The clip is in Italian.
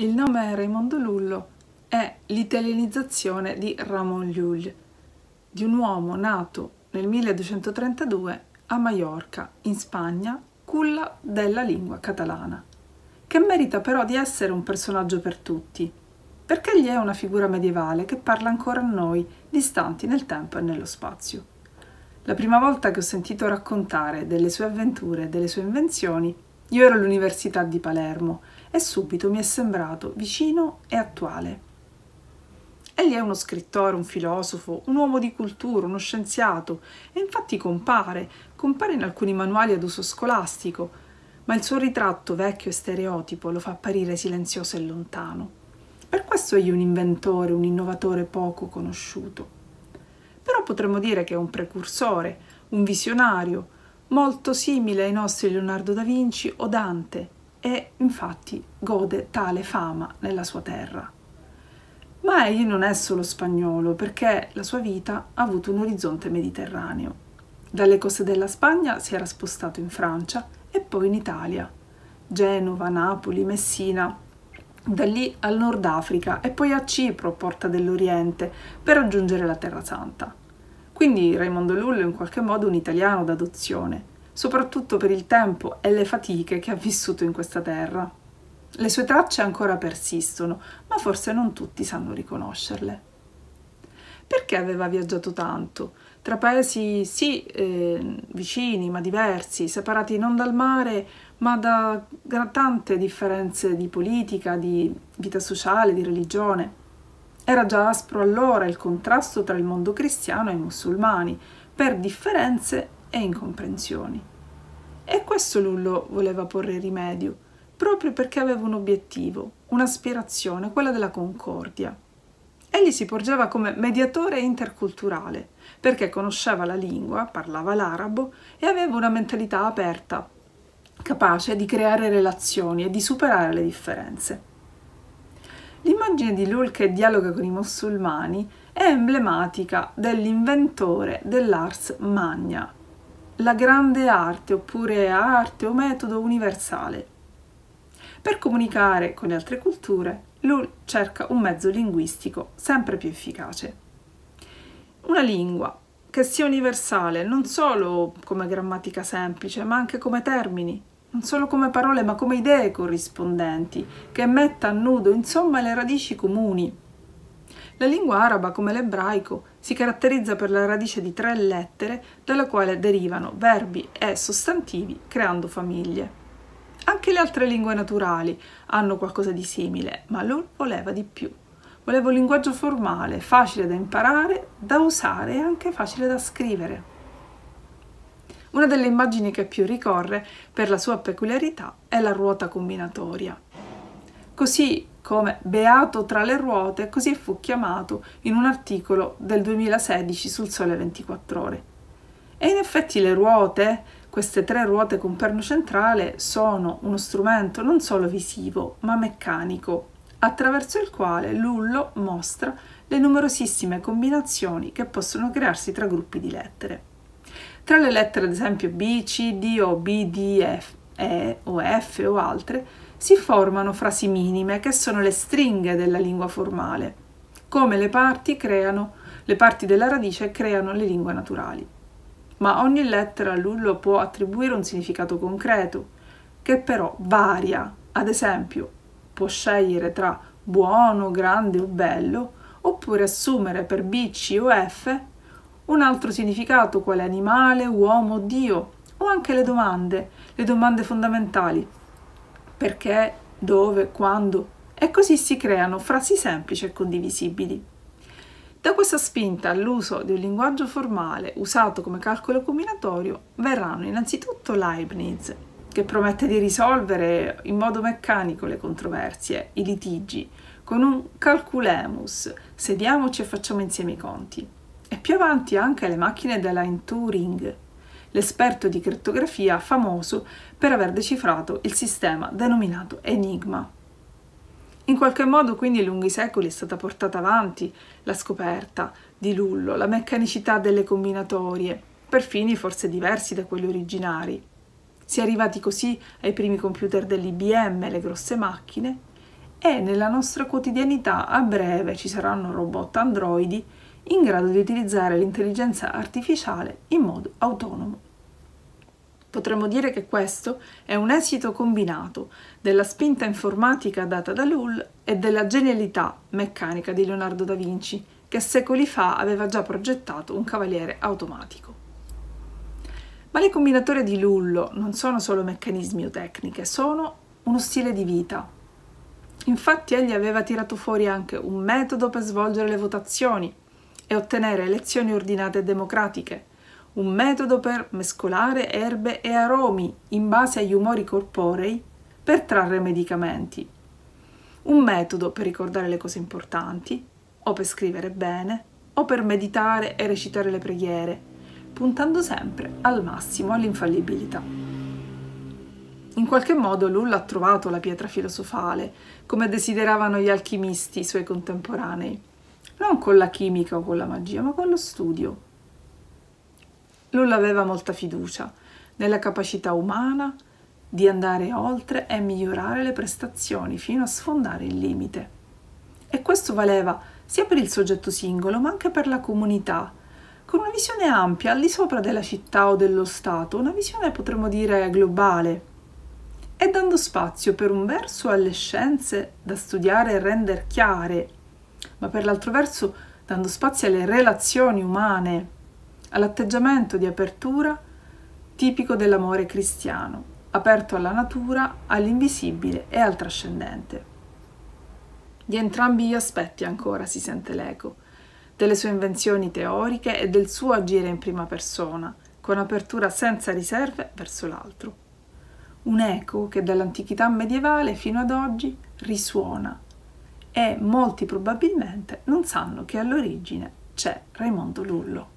Il nome Raimondo Lullo è l'italianizzazione di Ramon Llull, di un uomo nato nel 1232 a Maiorca, in Spagna, culla della lingua catalana, che merita però di essere un personaggio per tutti, perché egli è una figura medievale che parla ancora a noi, distanti nel tempo e nello spazio. La prima volta che ho sentito raccontare delle sue avventure e delle sue invenzioni, io ero all'Università di Palermo e subito mi è sembrato vicino e attuale. Egli è uno scrittore, un filosofo, un uomo di cultura, uno scienziato e infatti compare, compare in alcuni manuali ad uso scolastico, ma il suo ritratto vecchio e stereotipo lo fa apparire silenzioso e lontano. Per questo egli è un inventore, un innovatore poco conosciuto. Però potremmo dire che è un precursore, un visionario, molto simile ai nostri Leonardo da Vinci o Dante, e infatti gode tale fama nella sua terra. Ma egli non è solo spagnolo perché la sua vita ha avuto un orizzonte mediterraneo. Dalle coste della Spagna si era spostato in Francia e poi in Italia, Genova, Napoli, Messina, da lì al Nord Africa e poi a Cipro, porta dell'Oriente, per raggiungere la Terra Santa. Quindi Raimondo Lullo è in qualche modo un italiano d'adozione, soprattutto per il tempo e le fatiche che ha vissuto in questa terra. Le sue tracce ancora persistono, ma forse non tutti sanno riconoscerle. Perché aveva viaggiato tanto? Tra paesi sì eh, vicini ma diversi, separati non dal mare ma da tante differenze di politica, di vita sociale, di religione. Era già aspro allora il contrasto tra il mondo cristiano e i musulmani, per differenze e incomprensioni. E questo Lullo voleva porre rimedio, proprio perché aveva un obiettivo, un'aspirazione, quella della concordia. Egli si porgeva come mediatore interculturale, perché conosceva la lingua, parlava l'arabo e aveva una mentalità aperta, capace di creare relazioni e di superare le differenze. L'immagine di Lul che dialoga con i musulmani è emblematica dell'inventore dell'ars magna, la grande arte oppure arte o metodo universale. Per comunicare con le altre culture, Lull cerca un mezzo linguistico sempre più efficace. Una lingua che sia universale non solo come grammatica semplice, ma anche come termini, non solo come parole, ma come idee corrispondenti, che metta a nudo, insomma, le radici comuni. La lingua araba, come l'ebraico, si caratterizza per la radice di tre lettere dalla quale derivano verbi e sostantivi creando famiglie. Anche le altre lingue naturali hanno qualcosa di simile, ma lui voleva di più. Voleva un linguaggio formale, facile da imparare, da usare e anche facile da scrivere. Una delle immagini che più ricorre per la sua peculiarità è la ruota combinatoria. Così come beato tra le ruote, così fu chiamato in un articolo del 2016 sul Sole 24 ore. E in effetti le ruote, queste tre ruote con perno centrale, sono uno strumento non solo visivo, ma meccanico, attraverso il quale Lullo mostra le numerosissime combinazioni che possono crearsi tra gruppi di lettere. Tra le lettere, ad esempio, B, C, D o B, D, F, E o F o altre, si formano frasi minime che sono le stringhe della lingua formale, come le parti creano, le parti della radice creano le lingue naturali. Ma ogni lettera a Lullo può attribuire un significato concreto, che però varia. Ad esempio, può scegliere tra buono, grande o bello, oppure assumere per B, C o F un altro significato quale animale, uomo, Dio, o anche le domande, le domande fondamentali perché, dove, quando, e così si creano frasi semplici e condivisibili. Da questa spinta all'uso di un linguaggio formale usato come calcolo combinatorio verranno innanzitutto Leibniz, che promette di risolvere in modo meccanico le controversie, i litigi, con un calculemus, sediamoci e facciamo insieme i conti. E più avanti anche le macchine della Turing, l'esperto di crittografia famoso per aver decifrato il sistema denominato Enigma. In qualche modo quindi lunghi secoli è stata portata avanti la scoperta di Lullo, la meccanicità delle combinatorie, per fini forse diversi da quelli originari. Si è arrivati così ai primi computer dell'IBM, le grosse macchine, e nella nostra quotidianità a breve ci saranno robot androidi in grado di utilizzare l'intelligenza artificiale in modo autonomo. Potremmo dire che questo è un esito combinato della spinta informatica data da Lull e della genialità meccanica di Leonardo da Vinci, che secoli fa aveva già progettato un cavaliere automatico. Ma le combinatorie di Lullo non sono solo meccanismi o tecniche, sono uno stile di vita. Infatti egli aveva tirato fuori anche un metodo per svolgere le votazioni e ottenere elezioni ordinate e democratiche, un metodo per mescolare erbe e aromi in base agli umori corporei per trarre medicamenti, un metodo per ricordare le cose importanti, o per scrivere bene, o per meditare e recitare le preghiere, puntando sempre al massimo all'infallibilità. In qualche modo Lull ha trovato la pietra filosofale, come desideravano gli alchimisti suoi contemporanei, non con la chimica o con la magia, ma con lo studio. Lull aveva molta fiducia nella capacità umana di andare oltre e migliorare le prestazioni fino a sfondare il limite. E questo valeva sia per il soggetto singolo, ma anche per la comunità, con una visione ampia, al di sopra della città o dello Stato, una visione potremmo dire globale, e dando spazio per un verso alle scienze da studiare e rendere chiare, ma per l'altro verso dando spazio alle relazioni umane all'atteggiamento di apertura tipico dell'amore cristiano, aperto alla natura, all'invisibile e al trascendente. Di entrambi gli aspetti ancora si sente l'eco, delle sue invenzioni teoriche e del suo agire in prima persona, con apertura senza riserve verso l'altro. Un eco che dall'antichità medievale fino ad oggi risuona e molti probabilmente non sanno che all'origine c'è Raimondo Lullo.